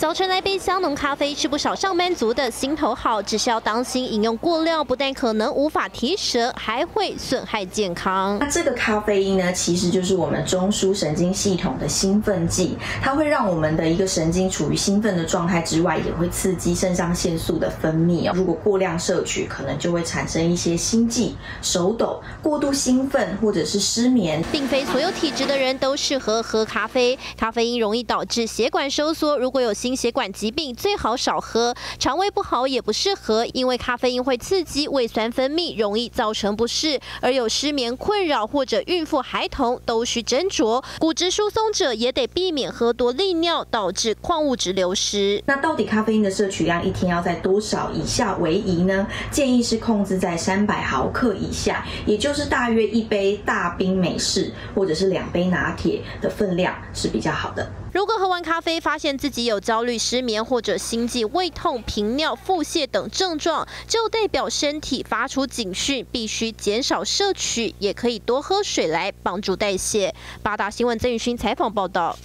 早晨来杯香浓咖啡是不少上班族的心头好，只是要当心饮用过量，不但可能无法提神，还会损害健康。那这个咖啡因呢，其实就是我们中枢神经系统的兴奋剂，它会让我们的一个神经处于兴奋的状态之外，也会刺激肾上腺素的分泌哦。如果过量摄取，可能就会产生一些心悸、手抖、过度兴奋或者是失眠。并非所有体质的人都适合喝咖啡，咖啡因容易导致血管收缩，如果有心心血管疾病，最好少喝。肠胃不好也不适合，因为咖啡因会刺激胃酸分泌，容易造成不适。而有失眠困扰或者孕妇、孩童都需斟酌。骨质疏松者也得避免喝多利尿，导致矿物质流失。那到底咖啡因的摄取量一天要在多少以下为宜呢？建议是控制在三百毫克以下，也就是大约一杯大冰美式或者是两杯拿铁的分量是比较好的。如果喝完咖啡发现自己有焦虑、失眠或者心悸、胃痛、频尿、腹泻等症状，就代表身体发出警讯，必须减少摄取，也可以多喝水来帮助代谢。八大新闻曾宇勋采访报道。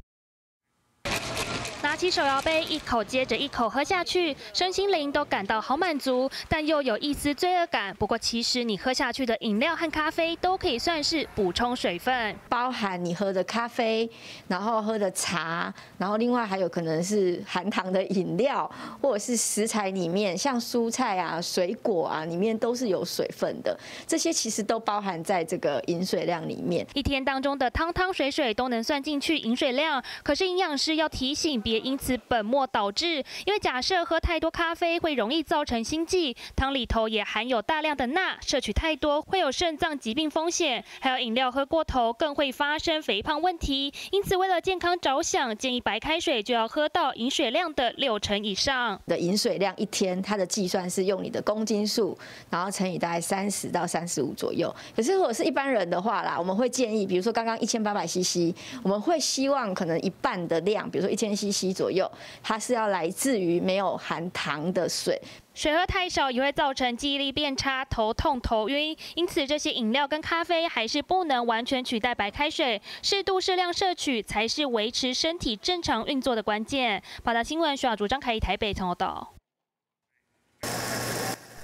拿起手摇杯，一口接着一口喝下去，身心灵都感到好满足，但又有一丝罪恶感。不过，其实你喝下去的饮料和咖啡都可以算是补充水分，包含你喝的咖啡，然后喝的茶，然后另外还有可能是含糖的饮料，或者是食材里面像蔬菜啊、水果啊，里面都是有水分的。这些其实都包含在这个饮水量里面。一天当中的汤汤水水都能算进去饮水量，可是营养师要提醒别。因因此本末倒置，因为假设喝太多咖啡会容易造成心悸，汤里头也含有大量的钠，摄取太多会有肾脏疾病风险，还有饮料喝过头更会发生肥胖问题。因此为了健康着想，建议白开水就要喝到饮水量的六成以上。的饮水量一天，它的计算是用你的公斤数，然后乘以大概三十到三十五左右。可是如果是一般人的话啦，我们会建议，比如说刚刚一千八百 CC，我们会希望可能一半的量，比如说一千 CC。左右，它是要来自于没有含糖的水。水喝太少也会造成记忆力变差、头痛、头晕。因此，这些饮料跟咖啡还是不能完全取代白开水，适度适量摄取才是维持身体正常运作的关键。报道新闻，需要主张开台北从报道。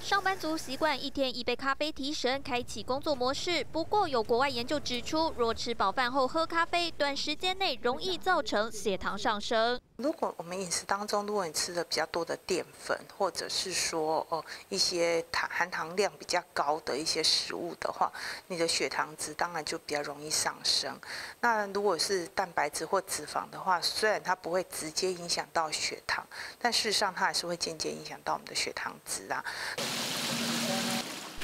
上班族习惯一天一杯咖啡提神，开启工作模式。不过有国外研究指出，若吃饱饭后喝咖啡，短时间内容易造成血糖上升。如果我们饮食当中，如果你吃的比较多的淀粉，或者是说哦一些糖含糖量比较高的一些食物的话，你的血糖值当然就比较容易上升。那如果是蛋白质或脂肪的话，虽然它不会直接影响到血糖，但事实上它还是会间接影响到我们的血糖值啊。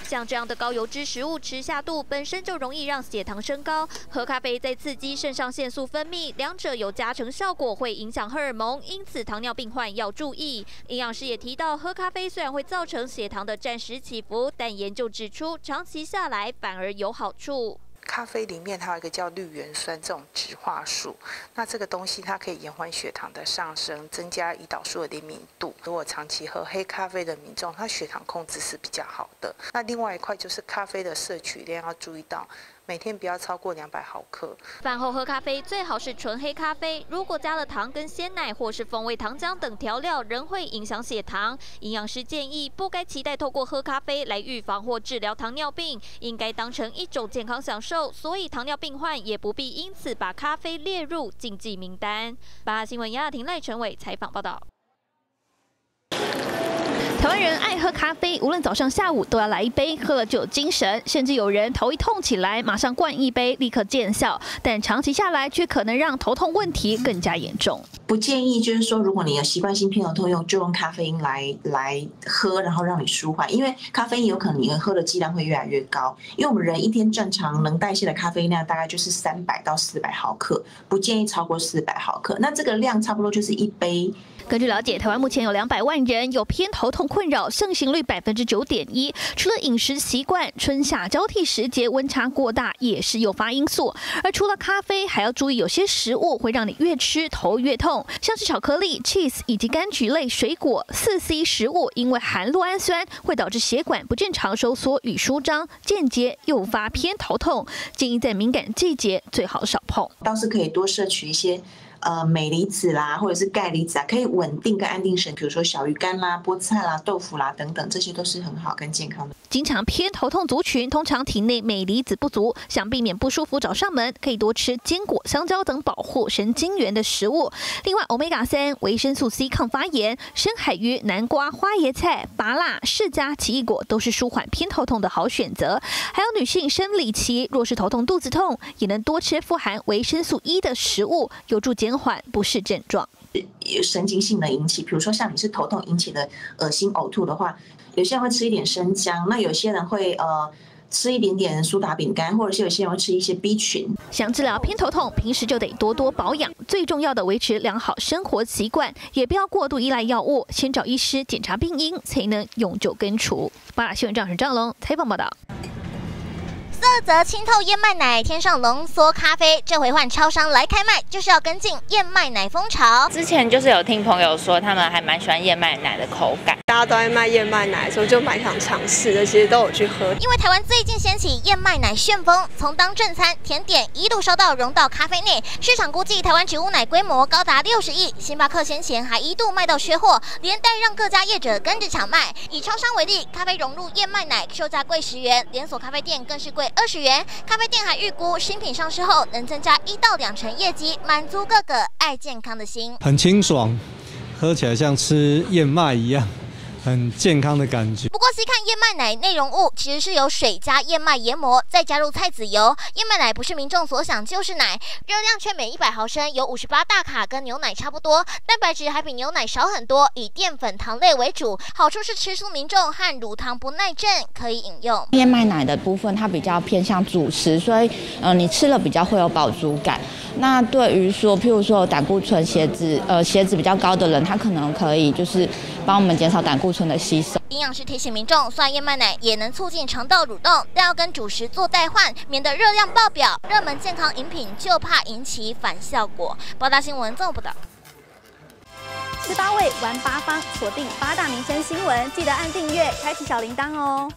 像这样的高油脂食物吃下肚，本身就容易让血糖升高。喝咖啡在刺激肾上腺素分泌，两者有加成效果，会影响荷尔蒙，因此糖尿病患要注意。营养师也提到，喝咖啡虽然会造成血糖的暂时起伏，但研究指出，长期下来反而有好处。咖啡里面它有一个叫绿原酸这种植化素，那这个东西它可以延缓血糖的上升，增加胰岛素的灵敏度。如果长期喝黑咖啡的民众，他血糖控制是比较好的。那另外一块就是咖啡的摄取量要注意到。每天不要超过两百毫克。饭后喝咖啡最好是纯黑咖啡，如果加了糖跟鲜奶或是风味糖浆等调料，仍会影响血糖。营养师建议，不该期待透过喝咖啡来预防或治疗糖尿病，应该当成一种健康享受。所以糖尿病患也不必因此把咖啡列入禁忌名单。八新闻杨雅婷、赖成伟采访报道。台湾人爱喝咖啡，无论早上下午都要来一杯，喝了就有精神。甚至有人头一痛起来，马上灌一杯，立刻见效。但长期下来，却可能让头痛问题更加严重。不建议，就是说，如果你有习惯性偏头痛，用就用咖啡因来来喝，然后让你舒缓。因为咖啡因有可能你喝的剂量会越来越高。因为我们人一天正常能代谢的咖啡因量大概就是三百到四百毫克，不建议超过四百毫克。那这个量差不多就是一杯。根据了解，台湾目前有两百万人有偏头痛困扰，盛行率百分之九点一。除了饮食习惯，春夏交替时节温差过大也是诱发因素。而除了咖啡，还要注意有些食物会让你越吃头越痛，像是巧克力、cheese 以及柑橘类水果。四 C 食物因为含酪氨酸，会导致血管不正常收缩与舒张，间接诱发偏头痛。建议在敏感季节最好少碰。倒是可以多摄取一些。呃镁离子啦，或者是钙离子啊，可以稳定跟安定神，比如说小鱼干啦、菠菜啦、豆腐啦等等，这些都是很好跟健康的。经常偏头痛族群，通常体内镁离子不足，想避免不舒服找上门，可以多吃坚果、香蕉等保护神经元的食物。另外，欧米伽三、维生素 C 抗发炎，深海鱼、南瓜、花椰菜、芭辣、释迦、奇异果都是舒缓偏头痛的好选择。还有女性生理期，若是头痛、肚子痛，也能多吃富含维生素 E 的食物，有助减缓不适症状。神经性的引起，比如说像你是头痛引起的恶心呕吐的话，有些人会吃一点生姜，那有些人会呃吃一点点苏打饼干，或者是有些人会吃一些 B 群。想治疗偏头痛，平时就得多多保养，最重要的维持良好生活习惯，也不要过度依赖药物，先找医师检查病因，才能永久根除。八大新闻张是张龙采访报道。色泽清透燕麦奶，添上浓缩咖啡，这回换超商来开卖，就是要跟进燕麦奶风潮。之前就是有听朋友说，他们还蛮喜欢燕麦奶的口感。大家都在卖燕麦奶所以，就蛮想尝试的，其实都有去喝。因为台湾最近掀起燕麦奶旋风，从当正餐、甜点一路烧到融到咖啡内，市场估计台湾植物奶规模高达六十亿。星巴克先前还一度卖到缺货，连带让各家业者跟着抢卖。以超商为例，咖啡融入燕麦奶售价贵十元，连锁咖啡店更是贵。二十元，咖啡店还预估新品上市后能增加一到两成业绩，满足各个爱健康的心。很清爽，喝起来像吃燕麦一样。很健康的感觉。不过细看燕麦奶内容物，其实是由水加燕麦研磨，再加入菜籽油。燕麦奶不是民众所想就是奶，热量却每一百毫升有五十八大卡，跟牛奶差不多，蛋白质还比牛奶少很多，以淀粉糖类为主。好处是吃素民众和乳糖不耐症可以饮用。燕麦奶的部分它比较偏向主食，所以呃你吃了比较会有饱足感。那对于说譬如说胆固醇血脂呃血脂比较高的人，他可能可以就是帮我们减少胆固醇。的吸收。营养师提醒民众，虽然燕麦奶也能促进肠道蠕动，但要跟主食做代换，免得热量爆表。热门健康饮品就怕引起反效果。八大新闻这么报道。十八位玩八方，锁定八大民生新闻，记得按订阅，开启小铃铛哦。